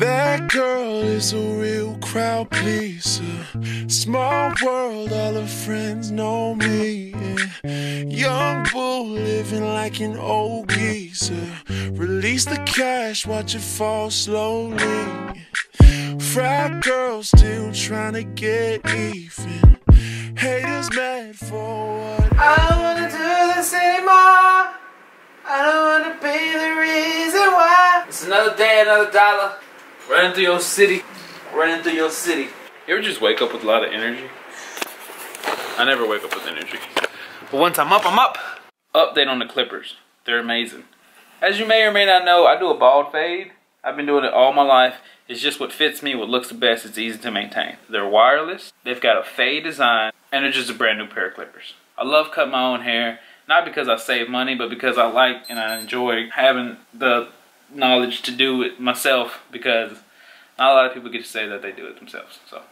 That girl is a real crowd pleaser. Small world, all her friends know me. yeah. Young bull living like an old geezer. Release the cash, watch it fall slowly. Frat girl still trying to get even. Haters mad for what I don't wanna do this anymore. I don't wanna be the reason why. It's another day, another dollar. Running through your city. Running through your city. You ever just wake up with a lot of energy? I never wake up with energy. But once I'm up, I'm up. Update on the Clippers. They're amazing. As you may or may not know, I do a bald fade. I've been doing it all my life. It's just what fits me, what looks the best. It's easy to maintain. They're wireless. They've got a fade design, and they're just a brand new pair of clippers. I love cutting my own hair, not because I save money, but because I like and I enjoy having the knowledge to do it myself because not a lot of people get to say that they do it themselves. So,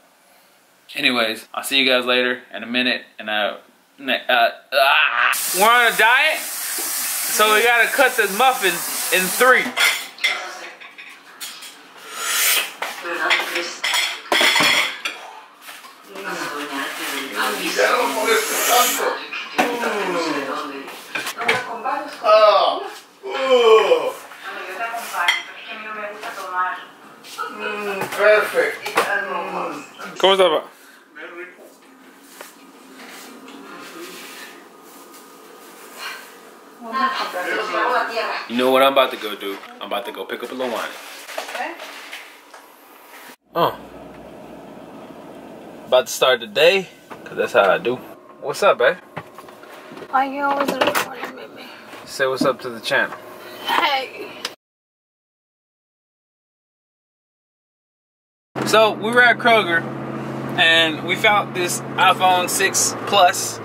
anyways, I'll see you guys later in a minute. And uh, uh ah. we're on a diet, so we gotta cut this muffin in three. ¿Cómo está? pa? You know what I'm about to go do? I'm about to go pick up a little wine. Oh. About to start the day, cause that's how I do. What's up, babe? Why you always recording with me? Say what's up to the channel. Hey. So we were at Kroger and we found this iPhone 6 Plus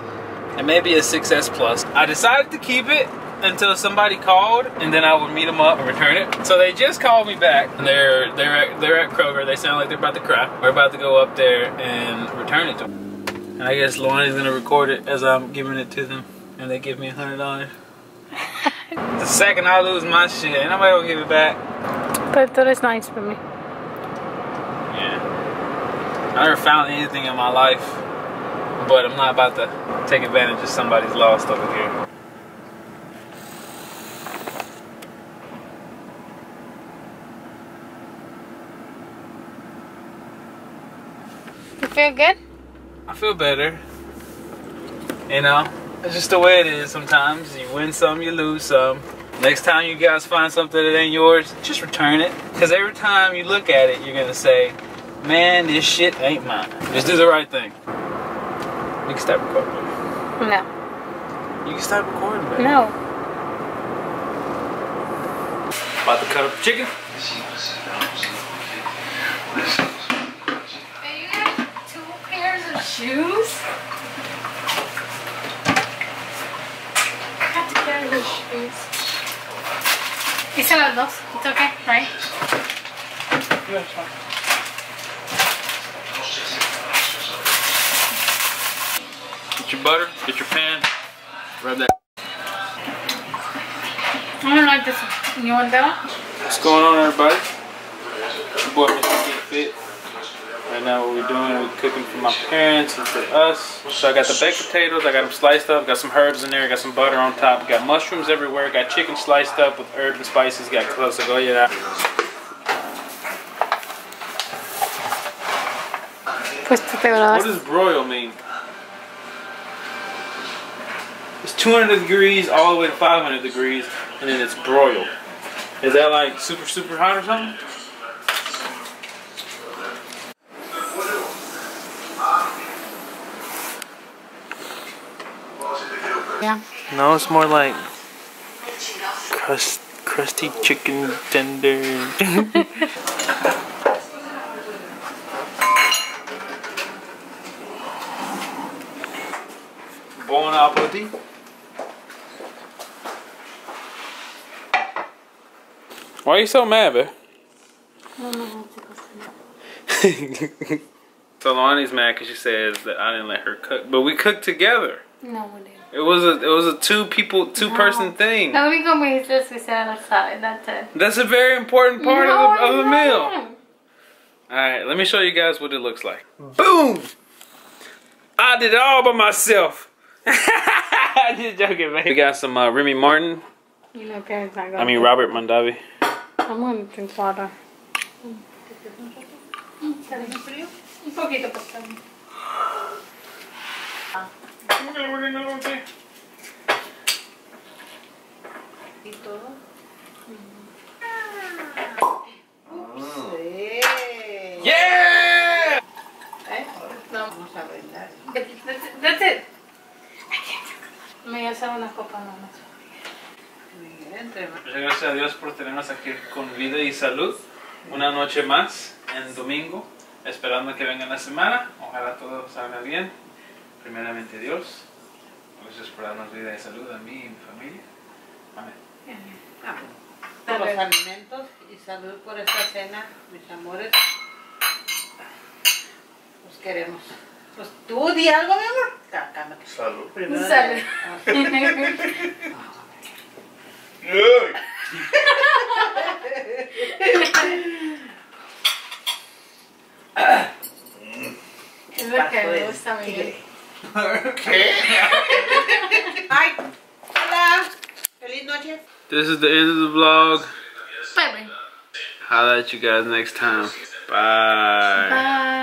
and maybe a 6S Plus. I decided to keep it until somebody called and then I would meet them up and return it. So they just called me back and they're they're at, they're at Kroger. They sound like they're about to cry. We're about to go up there and return it to them. And I guess Lonnie's gonna record it as I'm giving it to them and they give me a hundred dollars. the second I lose my shit, ain't nobody gonna give it back. But that is nice for me. I never found anything in my life, but I'm not about to take advantage of somebody's lost over here. You feel good? I feel better. You know, it's just the way it is sometimes. You win some, you lose some. Next time you guys find something that ain't yours, just return it. Because every time you look at it, you're going to say, man, this shit ain't mine. Just do the right thing. You can stop recording. No. You can stop recording, baby. No. About to cut up the chicken. you got two pairs of shoes? I got to carry those shoes. Hice las dos. It's okay, right? Get your butter, get your pan, rub that. I don't like this one. You want that one? What's going on, everybody? Your boy Mr. Get Fit. Right now, what we're doing, we're cooking for my parents and for us. So I got the baked potatoes, I got them sliced up, got some herbs in there, got some butter on top, got mushrooms everywhere, got chicken sliced up with herbs and spices, got close to go yeah. Pues tú te What does broil mean? It's 200 degrees all the way to 500 degrees, and then it's broiled. Is that like super, super hot or something? Yeah. No, it's more like crust, crusty chicken tender. bon appetit. Why are you so mad, babe? so Lonnie's mad because she says that I didn't let her cook, but we cooked together. No, we didn't. It was a it was a two people two person thing. Lo único me dijiste es que hiciera la sal, that's it. That's a very important part No, of the of the meal. Alright, let me show you guys what it looks like. Boom! I did it all by myself. I'm just joking, man. We got some uh, Remy Martin. You know, parents not going. I mean, Robert Mondavi. I'm gonna drink water. Un poquito, por favor. ¿Y todo? Yeah! ¿Eh? Vamos a brindar. That's it. Me voy a hacer unas copas nomás. Más. Muchas gracias a Dios por tenernos aquí con vida y salud. Una noche más en domingo, esperando que venga la semana. Ojalá todo salga bien. Primeramente Dios. Gracias por darnos vida y salud a mí y mi familia. Amén. Amén. Por los alimentos y salud por esta cena, mis amores. Los queremos. Pues tú di algo, mi amor. Cálmate. Salud. Primero Salud. Ay, hola. Feliz noche. This is the end of the vlog. Bye, bye. Holla at you guys next time. Bye. Bye.